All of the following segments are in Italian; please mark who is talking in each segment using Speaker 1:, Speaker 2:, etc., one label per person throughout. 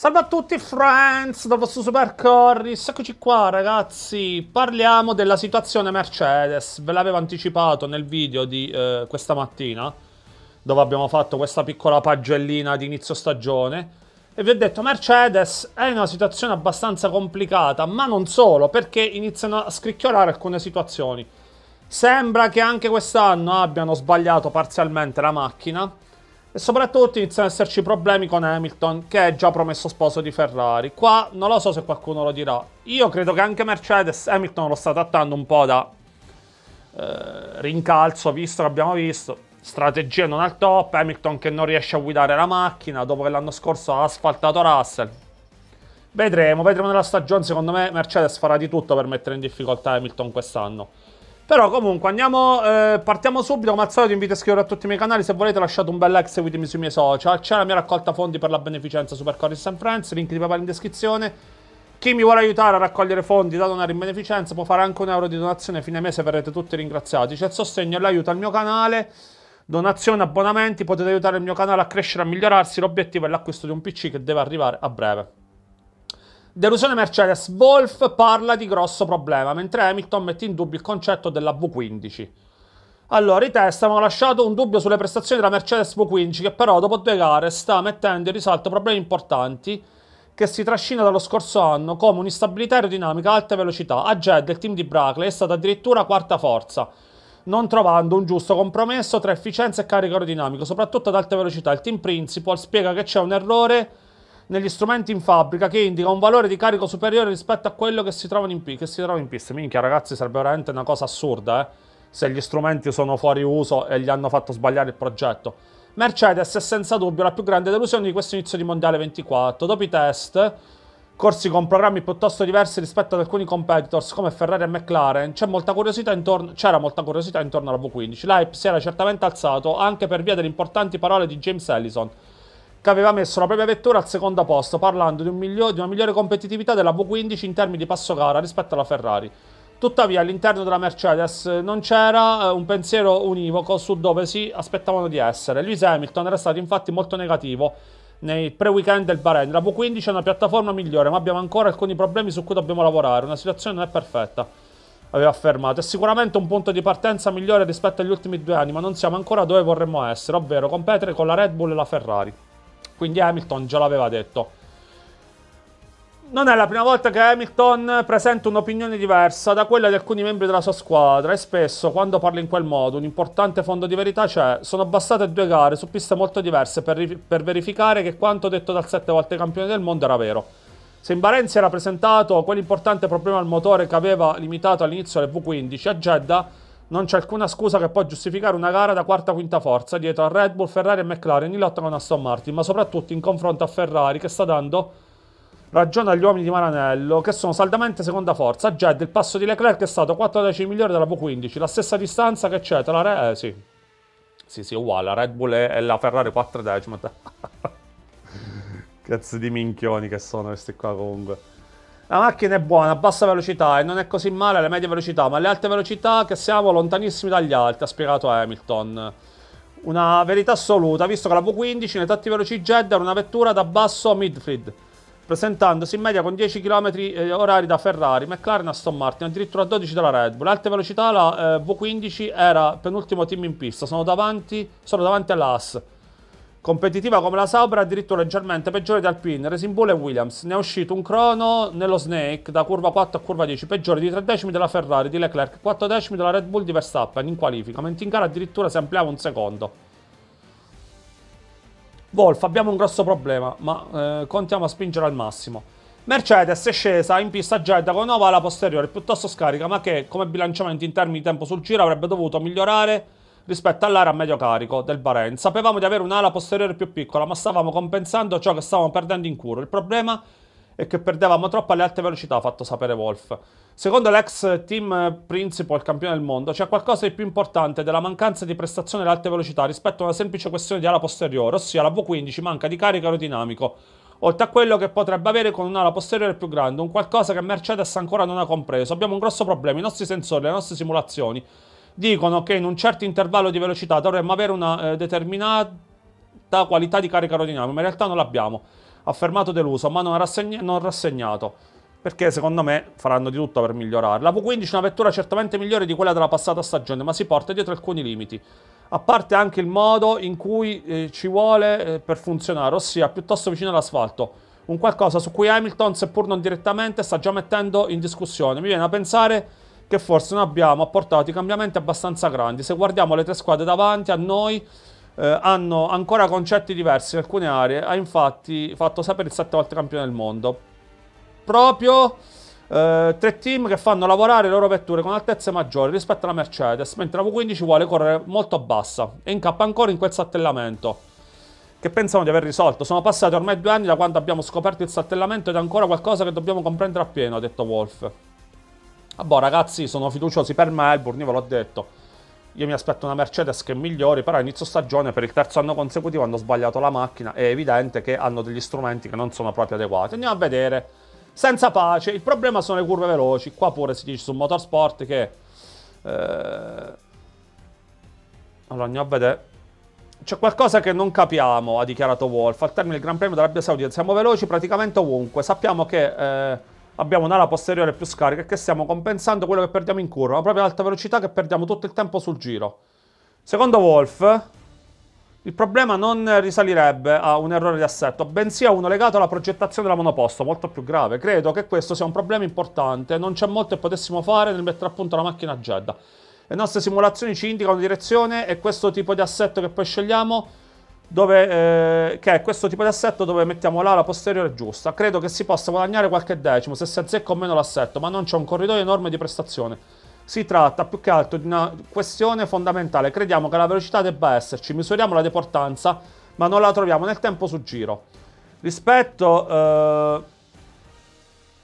Speaker 1: Salve a tutti friends dal vostro Super Corris, eccoci qua ragazzi, parliamo della situazione Mercedes, ve l'avevo anticipato nel video di eh, questa mattina, dove abbiamo fatto questa piccola pagellina di inizio stagione, e vi ho detto Mercedes è in una situazione abbastanza complicata, ma non solo, perché iniziano a scricchiolare alcune situazioni. Sembra che anche quest'anno abbiano sbagliato parzialmente la macchina, e soprattutto iniziano ad esserci problemi con Hamilton, che è già promesso sposo di Ferrari. Qua non lo so se qualcuno lo dirà. Io credo che anche Mercedes Hamilton lo sta trattando un po' da eh, rincalzo, visto che abbiamo visto. Strategie non al top, Hamilton che non riesce a guidare la macchina dopo che l'anno scorso ha asfaltato Russell. Vedremo, vedremo nella stagione. Secondo me Mercedes farà di tutto per mettere in difficoltà Hamilton quest'anno. Però comunque andiamo, eh, partiamo subito. Come al solito invito a iscrivervi a tutti i miei canali. Se volete lasciate un bel like, seguitemi sui miei social. C'è la mia raccolta fondi per la beneficenza Super Corris and Friends, link di PayPal in descrizione. Chi mi vuole aiutare a raccogliere fondi da donare in beneficenza può fare anche un euro di donazione. Fine mese verrete tutti ringraziati. C'è il sostegno e l'aiuto al mio canale. Donazioni, abbonamenti, potete aiutare il mio canale a crescere, a migliorarsi. L'obiettivo è l'acquisto di un PC che deve arrivare a breve. Delusione Mercedes, Wolf parla di grosso problema, mentre Hamilton mette in dubbio il concetto della V15. Allora, i test hanno lasciato un dubbio sulle prestazioni della Mercedes V15, che però dopo due gare sta mettendo in risalto problemi importanti che si trascina dallo scorso anno, come un'instabilità aerodinamica a alte velocità. A Jeddah il team di Brackley è stata addirittura quarta forza, non trovando un giusto compromesso tra efficienza e carico aerodinamico, soprattutto ad alte velocità. Il team principal spiega che c'è un errore negli strumenti in fabbrica che indica un valore di carico superiore rispetto a quello che si trova in, che si trova in pista. Minchia, ragazzi, sarebbe veramente una cosa assurda, eh? Se gli strumenti sono fuori uso e gli hanno fatto sbagliare il progetto. Mercedes è senza dubbio la più grande delusione di questo inizio di Mondiale 24. Dopo i test, corsi con programmi piuttosto diversi rispetto ad alcuni competitors come Ferrari e McLaren, molta intorno, c'era molta curiosità intorno alla V15. L'hype si era certamente alzato anche per via delle importanti parole di James Ellison, che aveva messo la propria vettura al secondo posto, parlando di, un miglior- di una migliore competitività della V15 in termini di passo gara rispetto alla Ferrari. Tuttavia, all'interno della Mercedes non c'era eh, un pensiero univoco su dove si aspettavano di essere. Lewis Hamilton era stato infatti molto negativo nei pre-weekend del Bahrain. La V15 è una piattaforma migliore, ma abbiamo ancora alcuni problemi su cui dobbiamo lavorare. Una situazione non è perfetta, aveva affermato. È sicuramente un punto di partenza migliore rispetto agli ultimi due anni, ma non siamo ancora dove vorremmo essere, ovvero competere con la Red Bull e la Ferrari. Quindi Hamilton già l'aveva detto. Non è la prima volta che Hamilton presenta un'opinione diversa da quella di alcuni membri della sua squadra e spesso quando parla in quel modo un importante fondo di verità c'è. Sono bastate due gare su piste molto diverse per, per verificare che quanto detto dal sette volte campione del mondo era vero. Se in Bahrain era presentato quell'importante problema al motore che aveva limitato all'inizio le V15, a Jeddah non c'è alcuna scusa che può giustificare una gara da quarta quinta forza dietro a Red Bull, Ferrari e McLaren in lotta con Aston Martin, ma soprattutto in confronto a Ferrari che sta dando ragione agli uomini di Maranello che sono saldamente seconda forza. Jed il passo di Leclerc è stato 4 decimi migliore della V15, la stessa distanza che c'è tra la Re... Eh, sì. Sì, sì, uguale, la Red Bull e la Ferrari 4 decimi. Cazzo di minchioni che sono questi qua comunque. La macchina è buona a bassa velocità e non è così male alle medie velocità, ma alle alte velocità che siamo lontanissimi dagli altri, ha spiegato Hamilton. Una verità assoluta, visto che la V15 nei tratti veloci Jeddah era una vettura da basso midfield, presentandosi in media con 10 km eh, orari da Ferrari, McLaren e Aston Martin, addirittura 12 dalla Red Bull. Alte velocità la eh, V15 era penultimo team in pista, sono davanti, sono davanti all'AS. Competitiva come la Sauber, addirittura leggermente peggiore di Alpine, Racing Bull e Williams. Ne è uscito un crono nello Snake da curva 4 a curva 10, peggiore di 3 decimi della Ferrari, di Leclerc, 4 decimi della Red Bull di Verstappen in qualifica, mentre in gara addirittura si ampliava un secondo. Wolf, abbiamo un grosso problema, ma eh, contiamo a spingere al massimo. Mercedes è scesa in pista Jeddah con una nuova ala posteriore piuttosto scarica, ma che come bilanciamento in termini di tempo sul giro avrebbe dovuto migliorare rispetto all'area a medio carico del Bahrain. Sapevamo di avere un'ala posteriore più piccola, ma stavamo compensando ciò che stavamo perdendo in curva. Il problema è che perdevamo troppo alle alte velocità, ha fatto sapere Wolf. Secondo l'ex team principal campione del mondo, c'è qualcosa di più importante della mancanza di prestazione alle alte velocità rispetto a una semplice questione di ala posteriore, ossia la V15 manca di carico aerodinamico, oltre a quello che potrebbe avere con un'ala posteriore più grande, un qualcosa che Mercedes ancora non ha compreso. Abbiamo un grosso problema, i nostri sensori, le nostre simulazioni dicono che in un certo intervallo di velocità dovremmo avere una eh, determinata qualità di carica aerodinamica, ma in realtà non l'abbiamo. affermato deluso, ma non, rassegna- non rassegnato. Perché secondo me faranno di tutto per migliorare. La V15 è una vettura certamente migliore di quella della passata stagione, ma si porta dietro alcuni limiti. A parte anche il modo in cui eh, ci vuole eh, per funzionare, ossia piuttosto vicino all'asfalto. Un qualcosa su cui Hamilton, seppur non direttamente, sta già mettendo in discussione. Mi viene a pensare che forse non abbiamo apportato i cambiamenti abbastanza grandi. Se guardiamo le tre squadre davanti a noi, eh, hanno ancora concetti diversi in alcune aree. Ha infatti fatto sapere il sette volte campione del mondo proprio eh, tre team che fanno lavorare le loro vetture con altezze maggiori rispetto alla Mercedes, mentre la V15 vuole correre molto bassa e incappa ancora in quel saltellamento che pensano di aver risolto. Sono passati ormai due anni da quando abbiamo scoperto il saltellamento ed è ancora qualcosa che dobbiamo comprendere appieno, ha detto Wolf. Vabbè ragazzi, sono fiduciosi per Melbourne, io ve l'ho detto. Io mi aspetto una Mercedes che migliori, però inizio stagione per il terzo anno consecutivo hanno sbagliato la macchina, è evidente che hanno degli strumenti che non sono proprio adeguati. Andiamo a vedere senza pace. Il problema sono le curve veloci. Qua pure si dice su Motorsport che... Eh... Allora andiamo a vedere. C'è qualcosa che non capiamo, ha dichiarato Wolf. Al termine del Gran Premio dell'Arabia Saudita siamo veloci praticamente ovunque. Sappiamo che eh, abbiamo un'ala posteriore più scarica e che stiamo compensando quello che perdiamo in curva, ma proprio ad alta velocità che perdiamo tutto il tempo sul giro. Secondo Wolf, il problema non risalirebbe a un errore di assetto, bensì a uno legato alla progettazione della monoposto, molto più grave. Credo che questo sia un problema importante, non c'è molto che potessimo fare nel mettere a punto la macchina a Jeddah. Le nostre simulazioni ci indicano direzione e questo tipo di assetto che poi scegliamo, dove, eh, che è questo tipo di assetto dove mettiamo l'ala posteriore giusta. Credo che si possa guadagnare qualche decimo se si azzecca o meno l'assetto, ma non c'è un corridoio enorme di prestazione. Si tratta più che altro di una questione fondamentale. Crediamo che la velocità debba esserci, misuriamo la deportanza, ma non la troviamo nel tempo su giro. Rispetto, eh,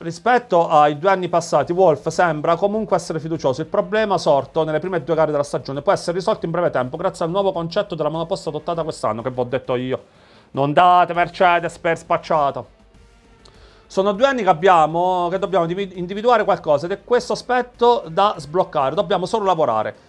Speaker 1: rispetto ai due anni passati, Wolf sembra comunque essere fiducioso. Il problema sorto nelle prime due gare della stagione può essere risolto in breve tempo grazie al nuovo concetto della monoposta adottata quest'anno, che vi ho detto io. Non date Mercedes per spacciata. Sono due anni che abbiamo, che dobbiamo individuare qualcosa ed è questo aspetto da sbloccare, dobbiamo solo lavorare.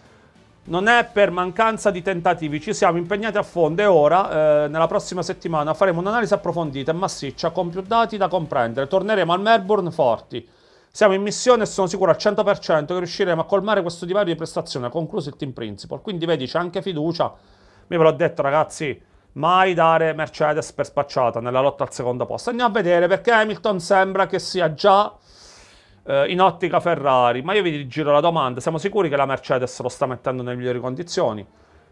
Speaker 1: Non è per mancanza di tentativi, ci siamo impegnati a fondo e ora, eh, nella prossima settimana, faremo un'analisi approfondita e massiccia con più dati da comprendere. Torneremo al Melbourne forti. Siamo in missione e sono sicuro al 100% che riusciremo a colmare questo divario di prestazione, ha concluso il team principal. Quindi vedi, c'è anche fiducia. Mi ve l'ho detto ragazzi, mai dare Mercedes per spacciata nella lotta al secondo posto. Andiamo a vedere perché Hamilton sembra che sia già eh, in ottica Ferrari. Ma io vi giro la domanda: siamo sicuri che la Mercedes lo sta mettendo nelle migliori condizioni?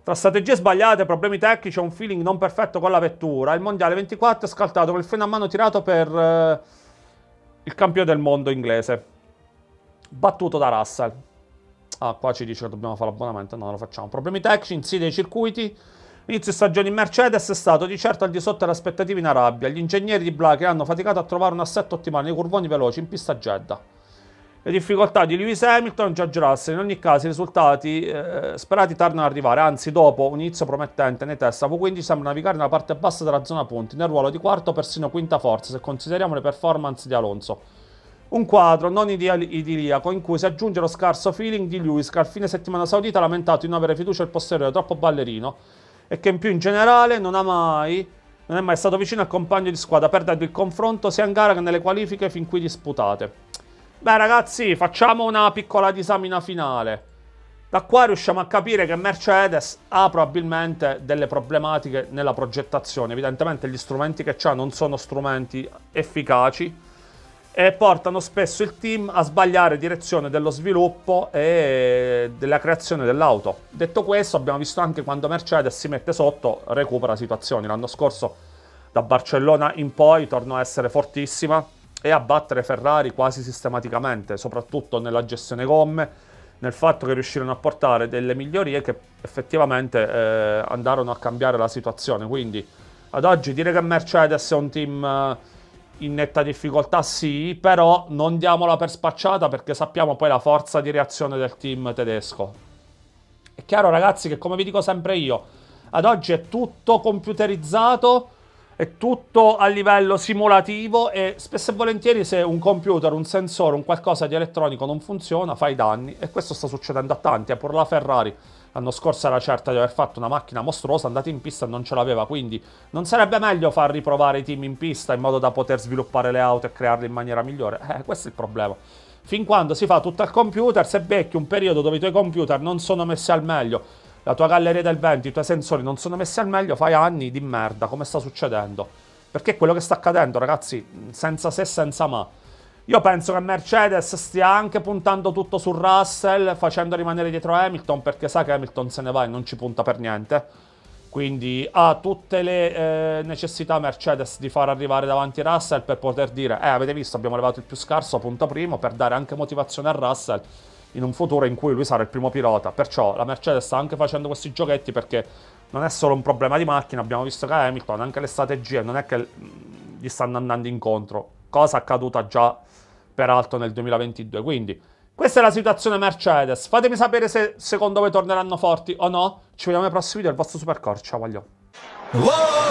Speaker 1: Tra strategie sbagliate, problemi tecnici e un feeling non perfetto con la vettura, il mondiale 24 è scaltato con il freno a mano tirato per eh, il campione del mondo inglese, battuto da Russell. Ah, qua ci dice che dobbiamo fare l'abbonamento, no, non lo facciamo. Problemi tecnici, insidie dei circuiti, L'inizio stagione in Mercedes è stato di certo al di sotto delle aspettative in Arabia. Gli ingegneri di Black hanno faticato a trovare un assetto ottimale nei curvoni veloci in pista Jeddah. Le difficoltà di Lewis Hamilton e George Russell, in ogni caso i risultati eh, sperati tardano ad arrivare, anzi dopo un inizio promettente nei test, V15 sembra navigare nella parte bassa della zona punti, nel ruolo di quarto o persino quinta forza se consideriamo le performance di Alonso. Un quadro non idiliaco in cui si aggiunge lo scarso feeling di Lewis che al fine settimana saudita ha lamentato di non avere fiducia al posteriore troppo ballerino e che in più in generale non ha mai non è mai stato vicino al compagno di squadra, perdendo il confronto sia in gara che nelle qualifiche fin qui disputate. Beh ragazzi, facciamo una piccola disamina finale. Da qua riusciamo a capire che Mercedes ha probabilmente delle problematiche nella progettazione. Evidentemente gli strumenti che ha non sono strumenti efficaci e portano spesso il team a sbagliare direzione dello sviluppo e della creazione dell'auto. Detto questo, abbiamo visto anche quando Mercedes si mette sotto, recupera situazioni. L'anno scorso da Barcellona in poi tornò a essere fortissima e a battere Ferrari quasi sistematicamente, soprattutto nella gestione gomme, nel fatto che riuscirono a portare delle migliorie che effettivamente eh, andarono a cambiare la situazione. Quindi ad oggi dire che Mercedes è un team... Eh, in netta difficoltà sì, però non diamola per spacciata perché sappiamo poi la forza di reazione del team tedesco. È chiaro ragazzi che come vi dico sempre io, ad oggi è tutto computerizzato è tutto a livello simulativo e spesso e volentieri se un computer, un sensore, un qualcosa di elettronico non funziona, fai danni e questo sta succedendo a tanti, pure la Ferrari l'anno scorso era certa di aver fatto una macchina mostruosa, andata in pista e non ce l'aveva, quindi non sarebbe meglio far riprovare i team in pista in modo da poter sviluppare le auto e crearle in maniera migliore? Eh, questo è il problema. Fin quando si fa tutto al computer, se becchi un periodo dove i tuoi computer non sono messi al meglio, la tua galleria del vento, i tuoi sensori non sono messi al meglio, fai anni di merda, come sta succedendo. Perché è quello che sta accadendo, ragazzi, senza se, senza ma. Io penso che Mercedes stia anche puntando tutto su Russell, facendo rimanere dietro Hamilton, perché sa che Hamilton se ne va e non ci punta per niente. Quindi ha tutte le eh, necessità Mercedes di far arrivare davanti Russell per poter dire, eh avete visto abbiamo levato il più scarso punto primo, per dare anche motivazione a Russell in un futuro in cui lui sarà il primo pilota. Perciò la Mercedes sta anche facendo questi giochetti perché non è solo un problema di macchina, abbiamo visto che Hamilton, anche le strategie, non è che gli stanno andando incontro, cosa accaduta già peraltro nel 2022. Quindi questa è la situazione Mercedes. Fatemi sapere se secondo voi torneranno forti o no. Ci vediamo nei prossimi video del vostro Supercore. Ciao, voglio.